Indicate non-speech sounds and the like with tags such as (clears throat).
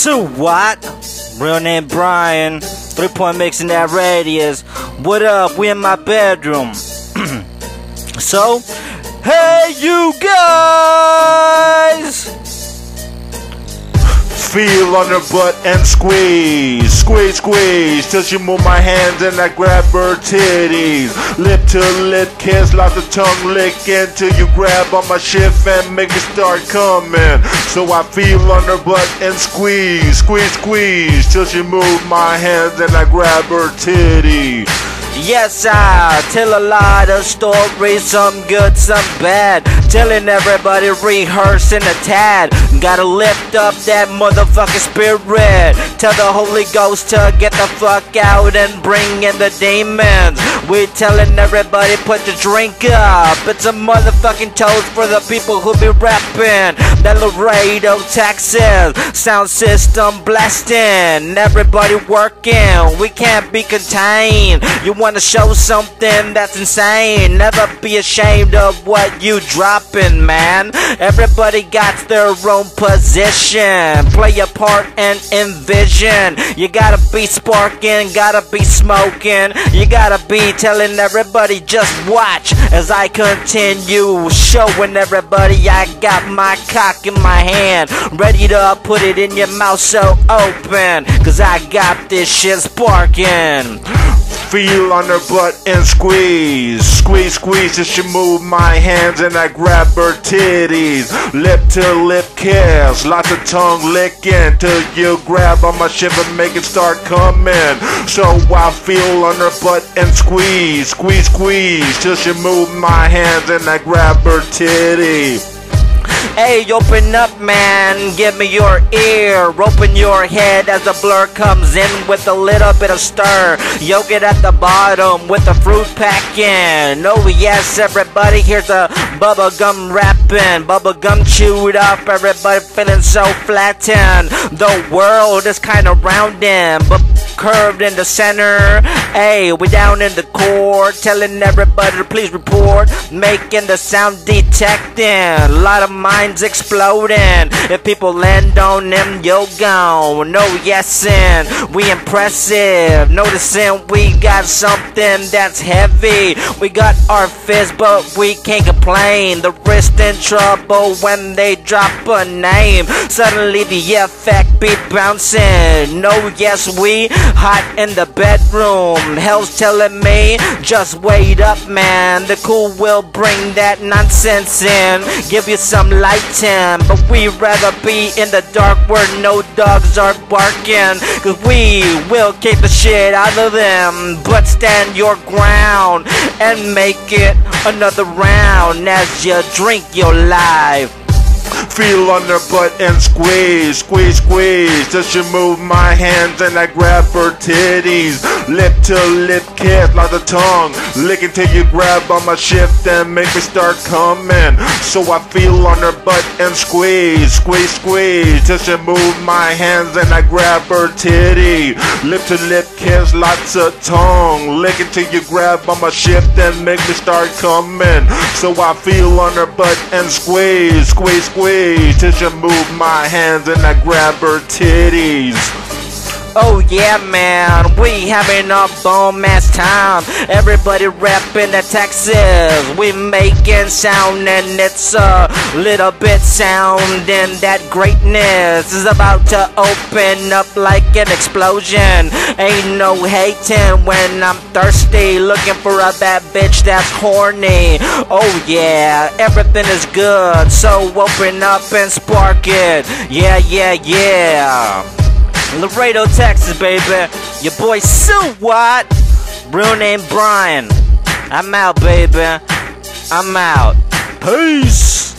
Swat? Real name Brian. Three point mix in that radius. What up? We in my bedroom. (clears throat) so, hey you guys! Feel on her butt and squeeze, squeeze, squeeze Till she move my hands and I grab her titties. Lip to lip kiss, lots of tongue licking Till you grab on my shift and make it start coming. So I feel on her butt and squeeze, squeeze, squeeze Till she move my hands and I grab her titties. Yes, I tell a lot of stories, some good, some bad. Telling everybody, rehearsing a tad. Gotta lift up that motherfucking spirit. Tell the Holy Ghost to get the fuck out and bring in the demons. We telling everybody, put the drink up. It's a motherfucking toast for the people who be rapping. That Laredo, Texas. Sound system blasting. Everybody working. We can't be contained. You wanna show something that's insane. Never be ashamed of what you man. Everybody got their own position. Play your part and envision. You gotta be sparking, gotta be smoking. You gotta be telling everybody just watch as I continue showing everybody I got my cock in my hand. Ready to put it in your mouth so open. Cause I got this shit sparking. Feel on her butt and squeeze, squeeze, squeeze as she move my hands and I grab her titties. Lip to lip kiss, lots of tongue licking till you grab on my shit and make it start coming. So I feel on her butt and squeeze, squeeze, squeeze till she move my hands and I grab her titty. Hey, open up, man. Give me your ear. Open your head as the blur comes in with a little bit of stir. Yoke it at the bottom with the fruit packing. Oh, yes, everybody. Here's a bubble gum rapping. Bubble gum chewed up. Everybody feeling so flattened. The world is kind of rounding, but curved in the center. Hey, we down in the core, telling everybody to please report, making the sound detecting. A lot of minds exploding. If people land on them, yo gone. No yesin', we impressive. Noticing we got something that's heavy. We got our fist, but we can't complain. The wrist in trouble when they drop a name. Suddenly the effect be bouncing. No, yes, we hot in the bedroom. Hell's telling me, just wait up, man. The cool will bring that nonsense in. Give you some lighting, but we rather be in the dark where no dogs are barking. Cause we will kick the shit out of them. But stand your ground and make it another round as you drink your life. Feel on her butt and squeeze, squeeze, squeeze Till she move my hands and I grab her titties Lip to lip kiss, like the tongue. Licking till you grab on my shift and make me start coming. So I feel on her butt and squeeze, squeeze, squeeze. Till she move my hands and I grab her titty. Lip to lip kiss, lots of tongue. Licking till you grab on my shift and make me start coming. So I feel on her butt and squeeze, squeeze, squeeze. Till she move my hands and I grab her titties. Oh yeah, man, we having a bomb ass time. Everybody rapping the Texas. We making sound and it's a little bit sounding that greatness is about to open up like an explosion. Ain't no hating when I'm thirsty, looking for a bad bitch that's horny. Oh yeah, everything is good, so open up and spark it. Yeah, yeah, yeah. Laredo, Texas, baby. Your boy Swat. Real name Brian. I'm out, baby. I'm out. Peace.